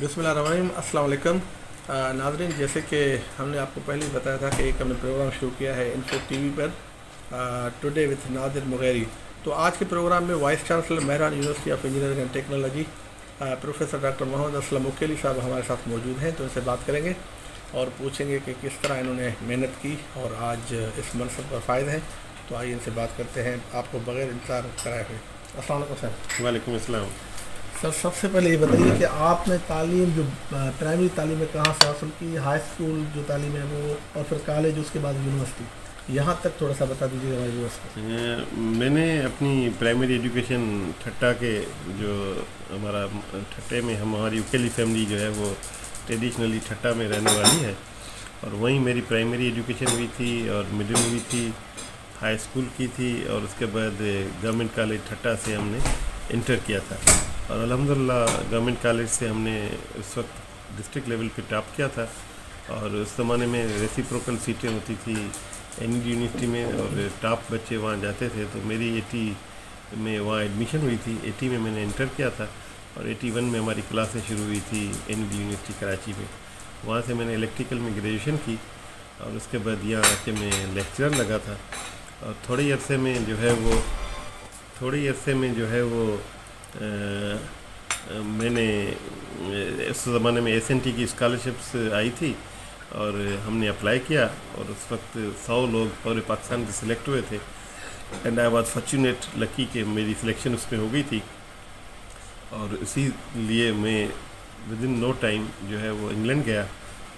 बिसमीम अल्लाम नाजरीन, जैसे कि हमने आपको पहले ही बताया था कि एक हमने प्रोग्राम शुरू किया है इन्फो टीवी पर टुडे विथ नादिर मुगैरी तो आज के प्रोग्राम में vice chancellor Mehran university of engineering and technology professor doctor Mohammad Aslam Ukeli sahab हमारे साथ मौजूद हैं तो इनसे बात करेंगे और पूछेंगे कि किस तरह इन्होंने मेहनत की और आज इस मनसब पर फ़ायद हैं। तो आइए इनसे बात करते हैं, आपको बग़ैर इंतज़ार कराए हुए। असल सर। अस्सलाम। सर, सबसे पहले ये बताइए कि आपने तालीम जो प्राइमरी तालीम है कहाँ से हासिल की? हाई स्कूल जो तालीम है वो और फिर कॉलेज उसके बाद यूनिवर्सिटी यहाँ तक थोड़ा सा बता दीजिए यूनिवर्सिटी मैंने अपनी प्राइमरी एजुकेशन ठट्टा के जो हमारा, ठट्टे में हमारी उकेली फैमिली जो है वो ट्रेडिशनली ठट्टा में रहने वाली है। और वहीं मेरी प्राइमरी एजुकेशन हुई थी और मिडिल हुई थी हाई स्कूल की थी और उसके बाद गवर्नमेंट कॉलेज ठट्टा से हमने इंटर किया था। और अलहमदिल्ला, गवर्नमेंट कॉलेज से हमने उस वक्त डिस्ट्रिक्ट लेवल पे टॉप किया था और उस ज़माने में रेसिप्रोकल सीटें होती थी एन यूनिवर्सिटी में और टॉप बच्चे वहाँ जाते थे तो मेरी एटी में वहाँ एडमिशन हुई थी। एटी में मैंने इंटर किया था और एटी वन में हमारी क्लासें शुरू हुई थी एन यूनिवर्सिटी कराची में। वहाँ से मैंने इलेक्ट्रिकल में ग्रेजुएशन की और उसके बाद यहाँ आके मैं लेक्चरर लगा था। और थोड़े अरसे में जो है वो, थोड़ी अरसे में जो है वो मैंने उस ज़माने में एसएनटी की स्कॉलरशिप्स आई थी और हमने अप्लाई किया और उस वक्त सौ लोग पूरे पाकिस्तान से सिलेक्ट हुए थे। And I was fortunate lucky कि मेरी सिलेक्शन उसमें हो गई थी। और इसी लिए मैं विद इन नो टाइम जो है वो इंग्लैंड गया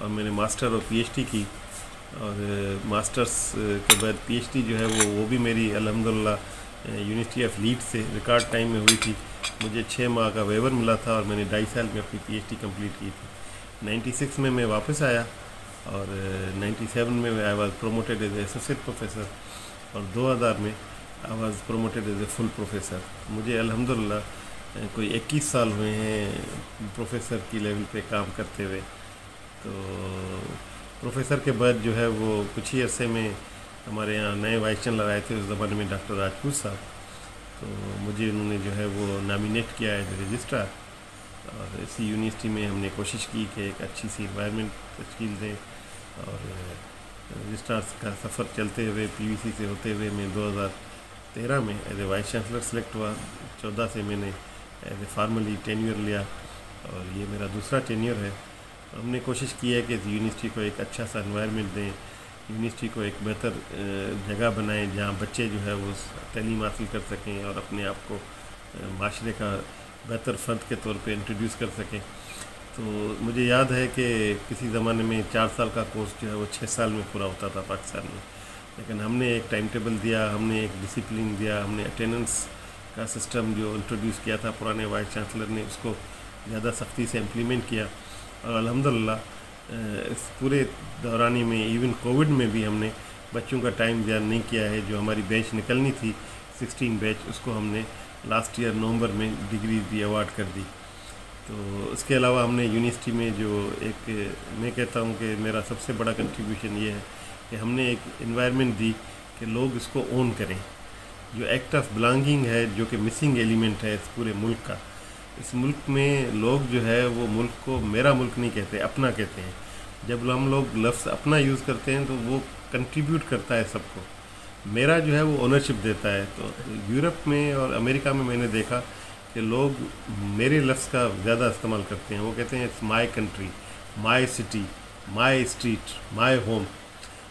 और मैंने मास्टर और पीएचडी की। और मास्टर्स के बाद पीएचडी जो है वो वो भी मेरी अलहमदिल्ला यूनिवर्सिटी ऑफ़ लीड से रिकॉर्ड टाइम में हुई थी। मुझे छः माह का वेवर मिला था और मैंने ढाई साल में अपनी पीएचडी कंप्लीट की थी। 96 में मैं वापस आया और 97 में I was promoted as associate professor और 2000 में I was promoted as a full professor मुझे अल्हम्दुलिल्लाह कोई 21 साल हुए हैं प्रोफेसर की लेवल पे काम करते हुए। तो प्रोफेसर के बाद जो है वो कुछ ही अरसे में हमारे यहाँ नए वाइस चैनलर आए थे, उस ज़माने में डॉक्टर राजपूत साहब। तो मुझे उन्होंने जो है वो नामिनेट किया है रजिस्ट्रार और इसी यूनिवर्सिटी में हमने कोशिश की कि एक अच्छी सी इन्वायरमेंट तश्कील दें। और रजिस्ट्रार का सफ़र चलते हुए पीवीसी से होते हुए मैं 2013 में as a vice chancellor select हुआ। 14 से मैंने एज ए फार्मली टेन्यर लिया और ये मेरा दूसरा टेन्यर है। हमने कोशिश की है कि इस यूनिवर्सिटी को एक अच्छा सा इन्वायरमेंट दें। यूनिवर्सिटी को एक बेहतर जगह बनाएँ जहाँ बच्चे जो है वो तलीम हासिल कर सकें और अपने आप को माशरे का बेहतर फ़र्द के तौर पे इंट्रोड्यूस कर सकें। तो मुझे याद है कि किसी ज़माने में चार साल का कोर्स जो है वो छः साल में पूरा होता था पाकिस्तान में। लेकिन हमने एक टाइम टेबल दिया, हमने एक डिसिप्लिन दिया, हमने अटेंडेंस का सिस्टम जो इंट्रोड्यूस किया था पुराने वाइस चांसलर ने, उसको ज़्यादा सख्ती से इम्प्लीमेंट किया। और अलहमदिल्ला इस पूरे दौरानी में इवन कोविड में भी हमने बच्चों का टाइम ज़्यादा नहीं किया है, जो हमारी बैच निकलनी थी 16 बैच उसको हमने लास्ट ईयर नवंबर में डिग्री भी अवार्ड कर दी। तो उसके अलावा हमने यूनिवर्सिटी में जो एक, मैं कहता हूँ कि मेरा सबसे बड़ा कंट्रीब्यूशन ये है कि हमने एक इन्वायरमेंट दी कि लोग इसको ओन करें। जो एक्ट ऑफ़ बिलोंगिंग है, जो कि मिसिंग एलिमेंट है इस पूरे मुल्क का इस मुल्क में लोग जो है, वो मुल्क को मेरा मुल्क नहीं कहते, अपना कहते हैं। जब हम लोग लफ्ज़ अपना यूज़ करते हैं तो वो कंट्रीब्यूट करता है सबको। मेरा जो है, वो ओनरशिप देता है। तो यूरोप में और अमेरिका में मैंने देखा कि लोग मेरे लफ्ज़ का ज़्यादा इस्तेमाल करते हैं। वो कहते हैं it's my country my city my street my home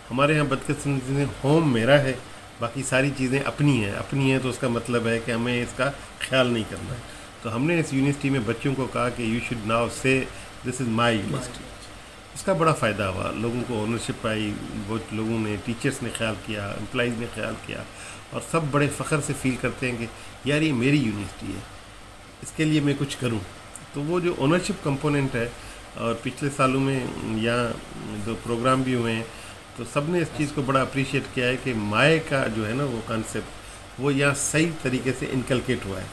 हमारे यहाँ बदकिस्मती होम मेरा है, बाकी सारी चीज़ें अपनी हैं। अपनी हैं तो उसका मतलब है कि हमें इसका ख्याल नहीं करना है। तो हमने इस यूनिवर्सिटी में बच्चों को कहा कि you should now say this is my university उसका बड़ा फ़ायदा हुआ। लोगों को ओनरशिप आई बहुत लोगों ने टीचर्स ने ख्याल किया एम्प्लॉज़ ने ख्याल किया और सब बड़े फ़ख्र से फील करते हैं कि यार ये मेरी यूनिवर्सिटी है, इसके लिए मैं कुछ करूँ। तो वो जो ओनरशिप कंपोनेंट है और पिछले सालों में यहाँ जो प्रोग्राम भी हुए हैं तो सबने इस चीज़ को बड़ा अप्रिशिएट किया है कि माए का जो है ना वो कॉन्सेप्ट वो यहाँ सही तरीके से इनकलकेट हुआ है।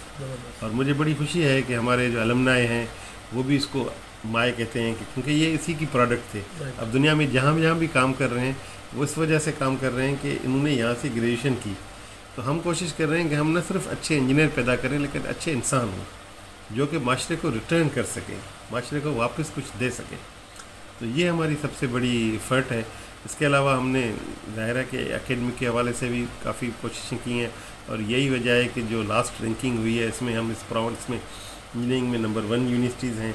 और मुझे बड़ी खुशी है कि हमारे जो अलमनाए हैं वो भी इसको माए कहते हैं कि क्योंकि ये इसी की प्रोडक्ट थे। अब दुनिया में जहाँ भी जहाँ भी काम कर रहे हैं वो इस वजह से काम कर रहे हैं कि इन्होंने यहाँ से ग्रेजुएशन की। तो हम कोशिश कर रहे हैं कि हम न सिर्फ़ अच्छे इंजीनियर पैदा करें लेकिन अच्छे इंसान हों जो कि माशरे को रिटर्न कर सकें माशरे को वापस कुछ दे सकें। तो ये हमारी सबसे बड़ी फ़र्ट है। इसके अलावा हमने ज़ाहिर के एकेडमी के हवाले से भी काफ़ी कोशिशें की हैं और यही वजह है कि जो लास्ट रैंकिंग हुई है इसमें हम इस प्रोविंस में इंजीनियरिंग में नंबर वन यूनिवर्सिटीज़ हैं।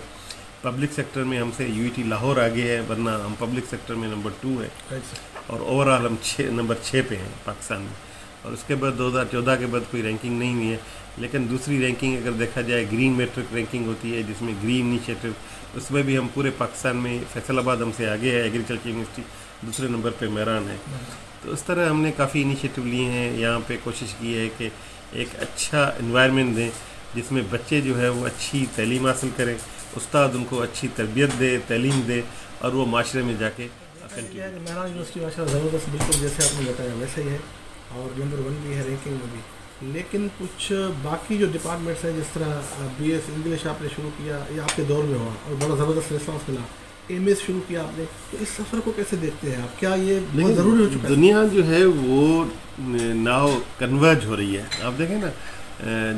पब्लिक सेक्टर में हमसे यू लाहौर आगे है वरना हम पब्लिक सेक्टर में नंबर टू है। और ओवरऑल हम छः नंबर छः पे हैं पाकिस्तान में। और उसके बाद 2014 के बाद कोई रैंकिंग नहीं हुई है। लेकिन दूसरी रैंकिंग अगर देखा जाए ग्रीन मेट्रिक रैंकिंग होती है जिसमें ग्रीन इनिशिएटिव उसमें भी हम पूरे पाकिस्तान में फैसलाबाद हमसे आगे है एग्रीकल्चर यूनिवर्सिटी दूसरे नंबर पे मेहरान है। तो इस तरह हमने काफ़ी इनिशिएटिव लिए हैं, यहाँ पे कोशिश की है कि एक अच्छा इन्वायरमेंट दें, जिसमें बच्चे जो है वो अच्छी तलीम हासिल करें, उस्ताद उनको अच्छी तरबियत दे, तलीम दे, और वो माशरे में जाके मेहरान यूनिवर्सिटी माशा ज़बरदस्त, बिल्कुल जैसे आपने बताया वैसे ही है, और नंबर वन भी है रैंकिंग में भी। लेकिन कुछ बाकी जो डिपार्टमेंट्स हैं, जिस तरह बी एस इंग्लिश आपने शुरू किया, ये आपके दौर में हुआ, और बड़ा ज़बरदस्त रिस्पॉन्स मिला। एम एस शुरू किया आपने तो इस सफ़र को कैसे देखते हैं आप? क्या ये बहुत ज़रूरी हो चुका है? दुनिया जो है वो नाव कन्वर्ज हो रही है। आप देखें ना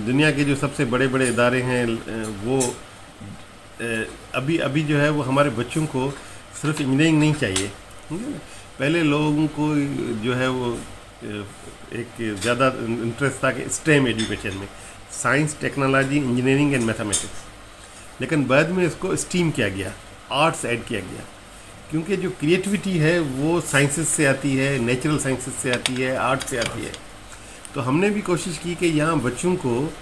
दुनिया के जो सबसे बड़े बड़े इदारे हैं वो अभी अभी जो है वो हमारे बच्चों को सिर्फ़ इंजीनियरिंग नहीं चाहिए। पहले लोगों को जो है वो एक ज़्यादा इंटरेस्ट था कि स्टेम एजुकेशन में। Science technology engineering and mathematics लेकिन बाद में इसको स्टीम किया गया। आर्ट्स ऐड किया गया। क्योंकि जो क्रिएटिविटी है, वो साइंसेस से आती है, नेचुरल साइंसेस से आती है, आर्ट से आती है। तो हमने भी कोशिश की कि यहाँ बच्चों को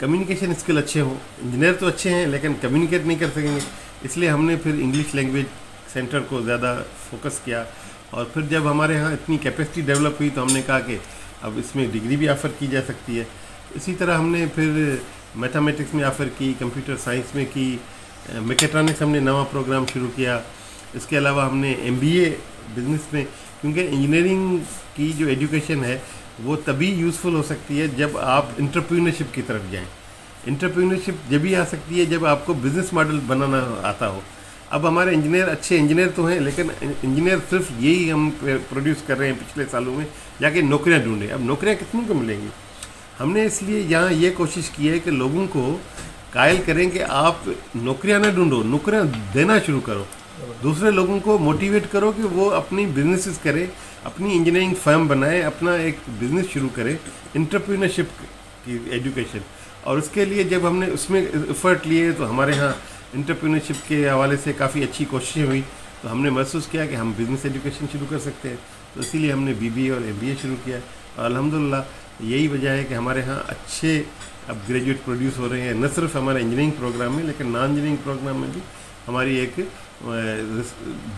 कम्युनिकेशन स्किल अच्छे हों। इंजीनियर तो अच्छे हैं, लेकिन कम्युनिकेट नहीं कर सकेंगे। इसलिए हमने फिर इंग्लिश लैंग्वेज सेंटर को ज़्यादा फोकस किया। और फिर जब हमारे यहाँ इतनी कैपेसिटी डेवलप हुई तो हमने कहा कि अब इसमें डिग्री भी ऑफ़र की जा सकती है। इसी तरह हमने फिर मैथमेटिक्स में ऑफ़र की, कंप्यूटर साइंस में की मेकेट्रॉनिक्स हमने नवा प्रोग्राम शुरू किया। इसके अलावा हमने एमबीए बिज़नेस में, क्योंकि इंजीनियरिंग की जो एजुकेशन है, वो तभी यूज़फुल हो सकती है जब आप इंटरप्रीनरशिप की तरफ़ जाएँ। इंटरप्रीनरशिप जब भी आ सकती है जब आपको बिज़नेस मॉडल बनाना आता हो। अब हमारे इंजीनियर अच्छे इंजीनियर तो हैं, लेकिन इंजीनियर सिर्फ़ यही हम प्रोड्यूस कर रहे हैं पिछले सालों में, जाके नौकरियाँ ढूंढें। अब नौकरियाँ कितनों को मिलेंगी? हमने इसलिए यहाँ ये कोशिश की है कि लोगों को कायल करें कि आप नौकरियाँ ना ढूंढो, नौकरियाँ देना शुरू करो। दूसरे लोगों को मोटिवेट करो कि वो अपनी बिजनेसेस करें, अपनी इंजीनियरिंग फर्म बनाए, अपना एक बिज़नेस शुरू करें इंटरप्रीनरशिप की एजुकेशन और उसके लिए जब हमने उसमें एफर्ट लिए तो हमारे यहाँ इंटरप्रीनरशिप के हवाले से काफ़ी अच्छी कोशिशें हुई। तो हमने महसूस किया कि हम बिज़नेस एजुकेशन शुरू कर सकते हैं। तो इसीलिए हमने बीबीए और एमबीए शुरू किया। और अलहमदिल्ला यही वजह है कि हमारे यहाँ अच्छे अब ग्रेजुएट प्रोड्यूस हो रहे हैं, न सिर्फ़ हमारे इंजीनियरिंग प्रोग्राम में, लेकिन नॉन इंजीनियरिंग प्रोग्राम में भी हमारी एक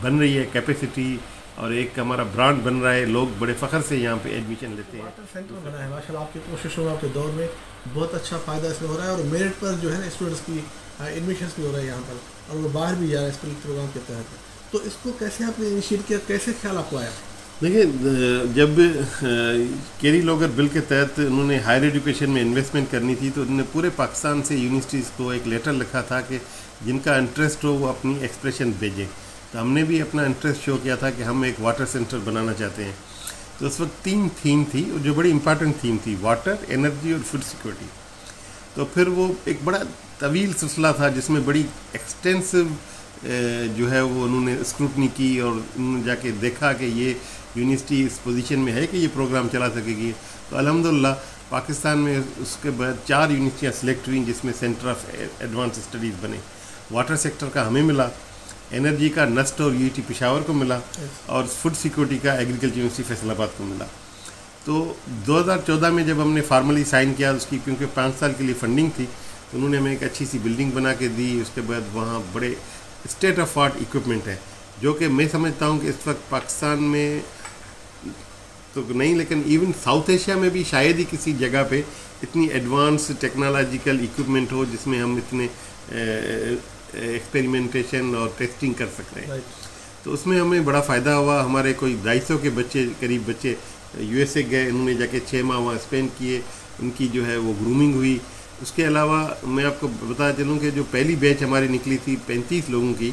बन रही है कैपेसिटी और एक हमारा ब्रांड बन रहा है। लोग बड़े फ़ख्र से यहाँ पे एडमिशन लेते हैं। सेंटर बना है। माशा आपकी कोशिशों में, आपके दौर में बहुत अच्छा फ़ायदा इसमें हो रहा है और मेरिट पर जो है ना स्टूडेंट्स की एडमिशन भी हो रहा है यहाँ पर और वो बाहर भी जा रहे हैं इस प्रोग्राम के तहत। तो इसको कैसे आपने इनिशिएट किया? कैसे ख्याल आपको आया? देखिए जब केरी लोगर बिल के तहत उन्होंने हायर एजुकेशन में इन्वेस्टमेंट करनी थी तो उन्होंने पूरे पाकिस्तान से यूनिवर्सिटीज़ को एक लेटर लिखा था कि जिनका इंटरेस्ट हो वो अपनी एक्सप्रेशन भेजें। तो हमने भी अपना इंटरेस्ट शो किया था कि हम एक वाटर सेंटर बनाना चाहते हैं। तो उस वक्त तीन थीम थी, और जो बड़ी इंपॉर्टेंट थीम थी वाटर एनर्जी और फ़ूड सिक्योरिटी तो फिर वो एक बड़ा तवील सिलसिला था, जिसमें बड़ी एक्सटेंसिव जो है वो उन्होंने स्क्रूटनी की और उन्होंने जाके देखा कि ये यूनिवर्सिटी इस पोजीशन में है कि ये प्रोग्राम चला सकेगी। तो अलहमदिल्ला पाकिस्तान में उसके बाद चार यूनिवर्सिटियाँ सेलेक्ट हुई जिसमें सेंटर ऑफ़ एडवांस स्टडीज़ बने। वाटर सेक्टर का हमें मिला एनर्जी का नस्ट और यू पिशावर को मिला और फ़ूड सिक्योरिटी का एग्रीकल्चर यूनिवर्सिटी फैसलाबाद को मिला। तो 2014 में जब हमने फार्मली साइन किया उसकी क्योंकि पाँच साल के लिए फंडिंग थी तो उन्होंने हमें एक अच्छी सी बिल्डिंग बना के दी। उसके बाद वहाँ बड़े स्टेट ऑफ़ आर्ट इक्विपमेंट है जो कि मैं समझता हूँ कि इस वक्त पाकिस्तान में तो नहीं लेकिन इवन साउथ एशिया में भी शायद ही किसी जगह पे इतनी एडवांस टेक्नोलॉजिकल इक्विपमेंट हो जिसमें हम इतने एक्सपेरिमेंटेशन और टेस्टिंग कर सकते हैं। तो उसमें हमें बड़ा फ़ायदा हुआ। हमारे कोई ढाई सौ के बच्चे करीब बच्चे यूएसए गए उन्होंने जाके छः माह वहाँ स्पेंड किए। उनकी जो है वो ग्रूमिंग हुई। उसके अलावा मैं आपको बता चलूँ कि जो पहली बैच हमारी निकली थी पैंतीस लोगों की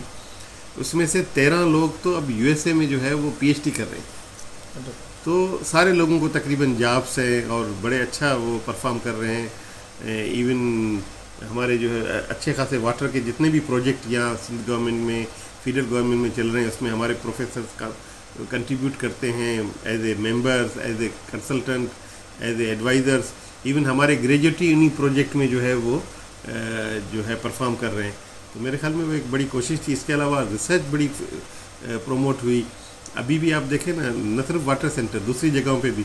उसमें से तेरह लोग तो अब यूएसए में जो है वो पीएचडी कर रहे हैं। तो सारे लोगों को तकरीबन जॉब्स हैं और बड़े अच्छा वो परफॉर्म कर रहे हैं। इवन हमारे जो है अच्छे खासे वाटर के जितने भी प्रोजेक्ट यहाँ सिंध गवर्नमेंट में फेडरल गवर्नमेंट में चल रहे हैं, उसमें हमारे प्रोफेसर का कंट्रीब्यूट करते हैं as a members as a consultant as a advisers even हमारे ग्रेजुएट इन्हीं प्रोजेक्ट में जो है वो जो है परफॉर्म कर रहे हैं। तो मेरे ख्याल में वो एक बड़ी कोशिश थी। इसके अलावा रिसर्च बड़ी प्रमोट हुई। अभी भी आप देखें ना न सिर्फ़ वाटर सेंटर दूसरी जगहों पे भी।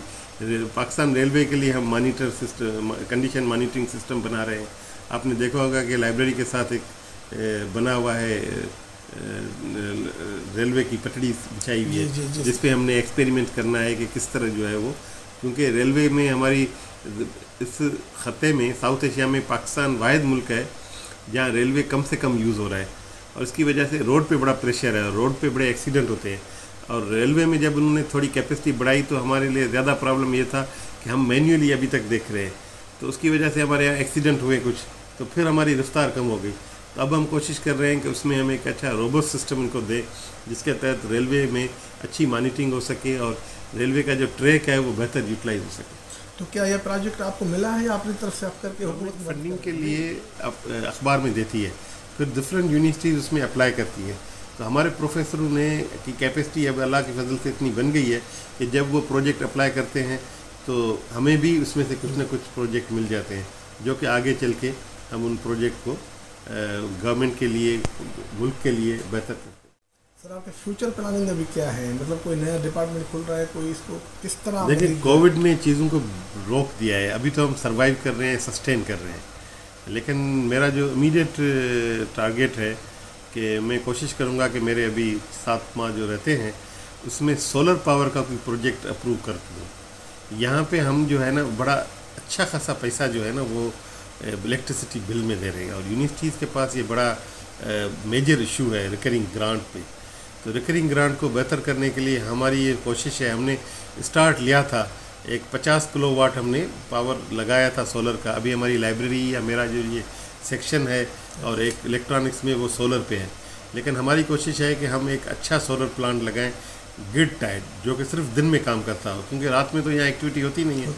पाकिस्तान रेलवे के लिए हम monitor system condition monitoring system बना रहे हैं। आपने देखा होगा कि लाइब्रेरी के साथ एक बना हुआ है रेलवे की पटड़ी बिछाई हुई है जिस पे हमने एक्सपेरिमेंट करना है कि किस तरह जो है वो। क्योंकि रेलवे में हमारी इस ख़त्े में साउथ एशिया में पाकिस्तान वाद मुल्क है जहाँ रेलवे कम से कम यूज़ हो रहा है। और इसकी वजह से रोड पे बड़ा प्रेशर है रोड पे बड़े एक्सीडेंट होते हैं। और रेलवे में जब उन्होंने थोड़ी कैपेसिटी बढ़ाई तो हमारे लिए ज़्यादा प्रॉब्लम ये था कि हम मैन्युअली अभी तक देख रहे हैं। तो उसकी वजह से हमारे यहाँ एक्सीडेंट हुए कुछ। तो फिर हमारी रफ्तार कम हो गई। तो अब हम कोशिश कर रहे हैं कि उसमें हम एक अच्छा रोबोट सिस्टम इनको दें जिसके तहत रेलवे में अच्छी मॉनिटरिंग हो सके और रेलवे का जो ट्रैक है वो बेहतर यूटिलाइज हो सके। तो क्या यह प्रोजेक्ट आपको मिला है? या अपनी तरफ़ से आप करके फंडिंग के लिए अखबार में देती है। फिर डिफरेंट यूनिवर्सिटीज़ उसमें अप्लाई करती हैं। तो हमारे प्रोफेसरों ने की कैपेसिटी अब अल्लाह की फजल से इतनी बन गई है कि जब वो प्रोजेक्ट अप्लाई करते हैं तो हमें भी उसमें से कुछ ना कुछ प्रोजेक्ट मिल जाते हैं जो कि आगे चल के हम उन प्रोजेक्ट को गवर्नमेंट के लिए मुल्क के लिए बेहतर करते हैं। सर आपके फ्यूचर प्लानिंग अभी क्या है? मतलब कोई नया डिपार्टमेंट खुल रहा है कोई इसको किस तरह देखिए कोविड ने चीज़ों को रोक दिया है। अभी तो हम सर्वाइव कर रहे हैं सस्टेन कर रहे हैं। लेकिन मेरा जो इमीडिएट टारगेट है कि मैं कोशिश करूँगा कि मेरे अभी सात माह जो रहते हैं, उसमें सोलर पावर का कोई प्रोजेक्ट अप्रूव कर दूँ। यहाँ पे हम जो है ना, बड़ा अच्छा खासा पैसा जो है ना, वो इलेक्ट्रिसिटी बिल में दे रहे हैं। और यूनिवर्सिटीज़ के पास ये बड़ा मेजर इशू है रिकरिंग ग्रांट पे। तो रिकरिंग ग्रांट को बेहतर करने के लिए हमारी ये कोशिश है, हमने स्टार्ट लिया था। एक 50 किलो वाट हमने पावर लगाया था सोलर का। अभी हमारी लाइब्रेरी या मेरा जो ये सेक्शन है और एक इलेक्ट्रॉनिक्स में वो सोलर पे है। लेकिन हमारी कोशिश है कि हम एक अच्छा सोलर प्लांट लगाएँ ग्रिड टाइड जो कि सिर्फ़ दिन में काम करता हो क्योंकि रात में तो यहाँ एक्टिविटी होती नहीं है।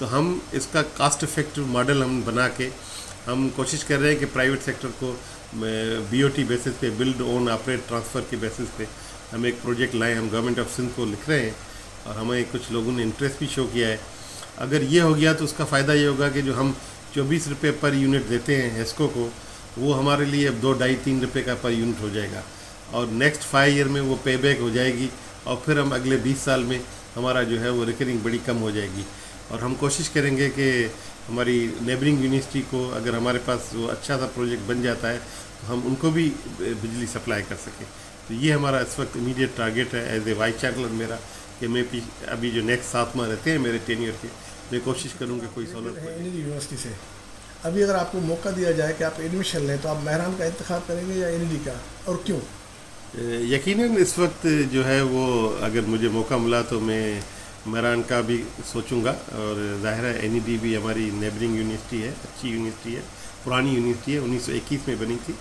तो हम इसका कास्ट इफ़ेक्टिव मॉडल हम बना के हम कोशिश कर रहे हैं कि प्राइवेट सेक्टर को बीओटी बेसिस पे बिल्ड ओन ऑपरेट ट्रांसफ़र के बेसिस पे हम एक प्रोजेक्ट लाए। हम गवर्नमेंट ऑफ़ सिंध को लिख रहे हैं और हमें कुछ लोगों ने इंटरेस्ट भी शो किया है। अगर ये हो गया तो उसका फ़ायदा ये होगा कि जो हम चौबीस रुपये पर यूनिट देते हैं हेस्को को, वो हमारे लिए अब दो ढाई तीन रुपये का पर यूनिट हो जाएगा। और नेक्स्ट फाइव ईयर में वो पे बैक हो जाएगी और फिर हम अगले बीस साल में हमारा जो है वो रिकरिंग बड़ी कम हो जाएगी। और हम कोशिश करेंगे कि हमारी नेबरिंग यूनिवर्सिटी को अगर हमारे पास वो अच्छा सा प्रोजेक्ट बन जाता है तो हम उनको भी बिजली सप्लाई कर सकें। तो ये हमारा इस वक्त इमीडिएट टारगेट है एज ए वाइस चांसलर मेरा कि मैं अभी जो नेक्स्ट सात माह रहते हैं मेरे टेनियर के मैं कोशिश करूँगा कोई सोलर यूनिवर्सिटी से। अभी अगर आपको मौका दिया जाए कि आप एडमिशन लें तो आप महरान का इंतखब करेंगे या एन का? और क्यों? यकीनन इस वक्त जो है वो अगर मुझे मौका मिला तो मैं महरान का भी सोचूँगा। और ज़ाहिर है एन भी हमारी नेबरिंग यूनिवर्सिटी है अच्छी यूनिवर्सिटी है पुरानी यूनिवर्सिटी है 1921 में बनी थी।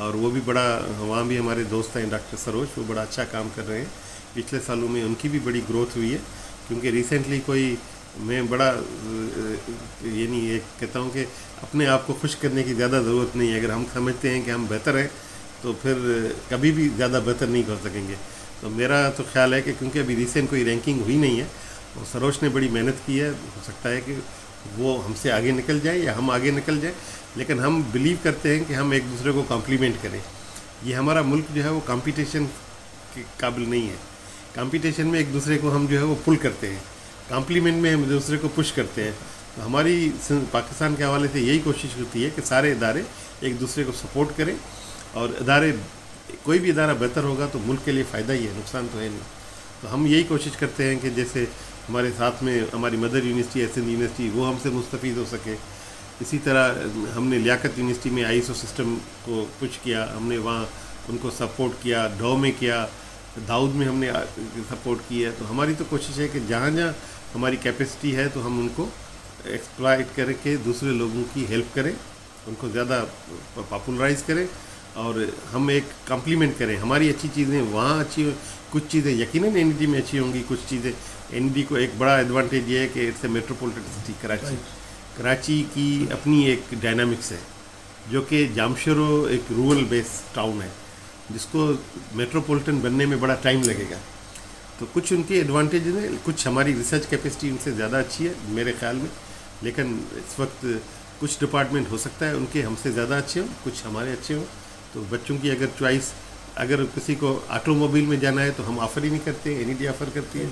और वो भी बड़ा वहाँ भी हमारे दोस्त हैं डॉक्टर सरोज वो बड़ा अच्छा काम कर रहे हैं। पिछले सालों में उनकी भी बड़ी ग्रोथ हुई है क्योंकि रिसेंटली कोई मैं बड़ा ये नहीं ये कहता हूँ कि अपने आप को खुश करने की ज़्यादा ज़रूरत नहीं है। अगर हम समझते हैं कि हम बेहतर हैं तो फिर कभी भी ज़्यादा बेहतर नहीं कर सकेंगे। तो मेरा तो ख्याल है कि क्योंकि अभी रिसेंट कोई रैंकिंग हुई नहीं है, और सरोज ने बड़ी मेहनत की है, हो सकता है कि वो हमसे आगे निकल जाए या हम आगे निकल जाए, लेकिन हम बिलीव करते हैं कि हम एक दूसरे को कॉम्प्लीमेंट करें। ये हमारा मुल्क जो है वो कंपटीशन के काबिल नहीं है। कंपटीशन में एक दूसरे को हम जो है वो पुल करते हैं। कॉम्प्लीमेंट में हम दूसरे को पुश करते हैं। तो हमारी पाकिस्तान के हवाले से यही कोशिश होती है कि सारे इदारे एक दूसरे को सपोर्ट करें और इदारे, कोई भी इदारा बेहतर होगा तो मुल्क के लिए फ़ायदा ही है, नुकसान तो है नहीं। तो हम यही कोशिश करते हैं कि जैसे हमारे साथ में हमारी मदर यूनिवर्सिटी, एस यूनिवर्सिटी, वो हमसे मुस्तफ़ हो सके। इसी तरह हमने लियाकत यूनिवर्सिटी में आई सिस्टम को कुछ किया, हमने वहाँ उनको सपोर्ट किया, डॉ में किया, दाऊद में हमने सपोर्ट किया तो हमारी तो कोशिश है कि जहाँ जहाँ हमारी कैपेसिटी है तो हम उनको एक्सप्लाइट करके दूसरे लोगों की हेल्प करें उनको ज़्यादा पॉपुलराइज करें और हम एक कम्प्लीमेंट करें। हमारी अच्छी चीज़ें वहाँ अच्छी कुछ चीज़ें यकीनन एन में अच्छी होंगी कुछ चीज़ें एनडी को एक बड़ा एडवांटेज ये है कि it's a metropolitan city Karachi Karachi की अपनी एक डायनामिक्स है जो कि जामशरो एक रूरल बेस्ड टाउन है जिसको मेट्रोपॉलिटन बनने में बड़ा टाइम लगेगा। तो कुछ उनके एडवांटेज हैं, कुछ हमारी रिसर्च कैपेसिटी उनसे ज़्यादा अच्छी है, मेरे ख्याल में। लेकिन इस वक्त कुछ डिपार्टमेंट हो सकता है, उनके हमसे ज़्यादा अच्छे हों, कुछ हमारे अच्छे हों। तो बच्चों की अगर चॉइस अगर किसी को ऑटोमोबाइल में जाना है तो हम ऑफ़र ही नहीं करते एन ई ऑफ़र करती है।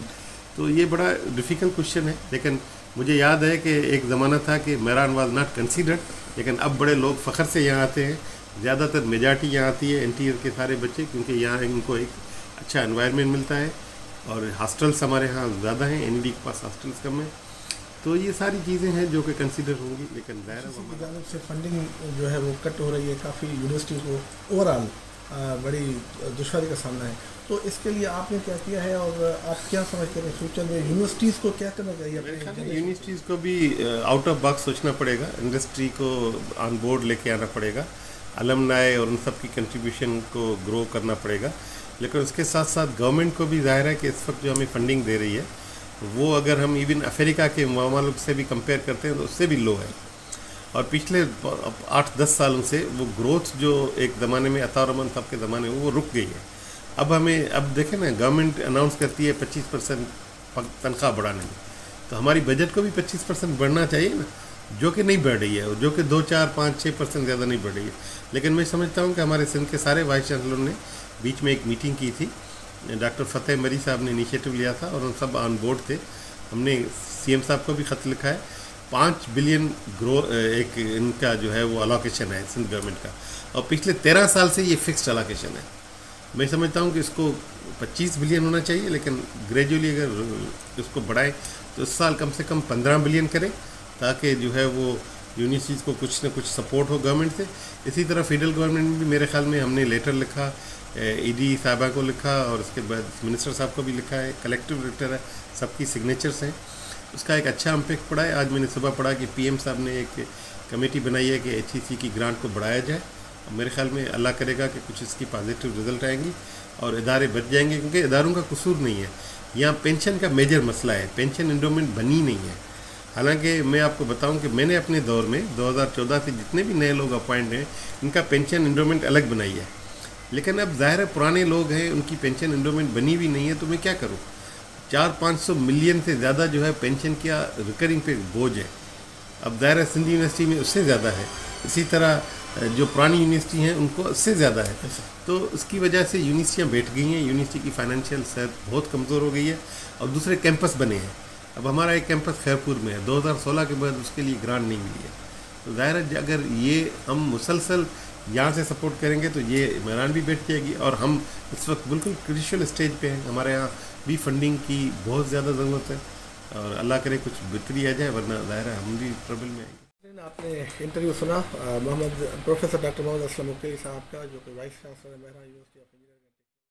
तो ये बड़ा डिफ़िकल्ट क्वेश्चन है, लेकिन मुझे याद है कि एक ज़माना था कि मेरान वाज नॉट कंसिडर्ड लेकिन अब बड़े लोग फ़ख्र से यहाँ आते हैं। ज़्यादातर मेजॉरिटी यहाँ आती है एन के सारे बच्चे, क्योंकि यहाँ इनको एक अच्छा इन्वायरमेंट मिलता है। और हॉस्टल्स हमारे यहाँ ज़्यादा हैं एनडी के पास हॉस्टल्स कम हैं। तो ये सारी चीज़ें हैं जो कि कंसिडर होंगी लेकिन ज़ाहिर से फंडिंग जो है वो कट हो रही है काफ़ी यूनिवर्सिटी को ओवरऑल बड़ी दुशारी का सामना है। तो इसके लिए आपने क्या किया है और आप क्या समझते हैं फ्यूचर में यूनिवर्सिटीज़ को क्या करना चाहिए यूनिवर्सिटीज़ को भी आउट ऑफ़ बॉक्स सोचना पड़ेगा इंडस्ट्री को ऑन बोर्ड लेके आना पड़ेगा। अलमनाए और उन सब की कंट्रीब्यूशन को ग्रो करना पड़ेगा। लेकिन उसके साथ साथ गवर्नमेंट को भी ज़ाहिर है कि इस वक्त जो हमें फंडिंग दे रही है, वो अगर हम इवन अफ्रीका के मामलों से भी कंपेयर करते हैं तो उससे भी लो है। और पिछले आठ दस सालों से वो ग्रोथ जो एक ज़माने में अतारमन साहब के ज़माने में वो रुक गई है। अब हमें, अब देखें ना गवर्नमेंट अनाउंस करती है पच्चीस परसेंट तनख्वाह बढ़ाने में। तो हमारी बजट को भी पच्चीस परसेंट बढ़ना चाहिए ना। जो कि नहीं बढ़ रही है जो कि दो, चार, पाँच छः परसेंट ज़्यादा नहीं बढ़ रही है। लेकिन मैं समझता हूँ कि हमारे सिंध के सारे वाइस चांसलर ने बीच में एक मीटिंग की थी। डॉक्टर फ़तेह मरी साहब ने इनिशिएटिव लिया था और उन सब ऑन बोर्ड थे। हमने सीएम साहब को भी ख़त लिखा है। पाँच बिलियन ग्रो एक इनका जो है वो अलोकेशन है, सिंध गवर्नमेंट का। और पिछले तेरह साल से ये फिक्स्ड अलोकेशन है। मैं समझता हूँ कि इसको 25 बिलियन होना चाहिए, लेकिन ग्रेजुअली अगर इसको बढ़ाएँ तो इस साल कम से कम 15 बिलियन करें। ताकि जो है वो यूनिवर्सिटीज़ को कुछ ना कुछ सपोर्ट हो गवर्नमेंट से। इसी तरह फेडरल गवर्नमेंट भी मेरे ख्याल में हमने लेटर लिखा ईडी डी साहबा को लिखा और उसके बाद मिनिस्टर साहब को भी लिखा है। कलेक्टिव लेटर है, सबकी सिग्नेचर्स हैं। उसका एक अच्छा इम्पेक्ट पड़ा है। आज मैंने सुबह पढ़ा कि पीएम साहब ने एक कमेटी बनाई है कि एच e की ग्रांट को बढ़ाया जाए। और मेरे ख्याल में अल्लाह करेगा कि कुछ इसकी पॉजिटिव रिज़ल्ट आएँगी और इदारे बच जाएँगे, क्योंकि इदारों का कसूर नहीं है। यहाँ पेंशन का मेजर मसला है। पेंशन इंडोमेंट बनी नहीं है। हालाँकि मैं आपको बताऊँ कि मैंने अपने दौर में 2014 से जितने भी नए लोग अपॉइंट हैं इनका पेंशन इंडोमेंट अलग बनाई है। लेकिन अब ज़ाहिर है पुराने लोग हैं उनकी पेंशन इंडोमेंट बनी हुई नहीं है तो मैं क्या करूँ? चार पाँच सौ मिलियन से ज़्यादा जो है पेंशन का रिकरिंग पे बोझ है। अब है सिंध यूनिवर्सिटी में उससे ज़्यादा है। इसी तरह जो पुरानी यूनिवर्सिटी हैं उनको उससे ज़्यादा है। तो उसकी वजह से यूनिवर्सिटियाँ बैठ गई हैं यूनिवर्सिटी की फाइनेंशियल सेहत बहुत कमज़ोर हो गई है और दूसरे कैंपस बने हैं। अब हमारा एक कैंपस खैरपुर में है 2016 के बाद उसके लिए ग्रांट नहीं मिली है। तो ज़ाहिर है, अगर ये हम मुसलसल यहाँ से सपोर्ट करेंगे तो ये मैरान भी बैठ जाएगी और हम इस वक्त बिल्कुल क्रिटिशल स्टेज पे हैं। हमारे यहाँ भी फंडिंग की बहुत ज़्यादा ज़रूरत है और अल्लाह करे कुछ बेहतरी आ जाए, वरना ज़ाहिर हम भी ट्रबल में आएँगे। आपने इंटरव्यू सुना मोहम्मद प्रोफेसर डॉक्टर मोहम्मद असलम साहब का, जो कि वाइस चांसलर है यूनिवर्सिटी ऑफ़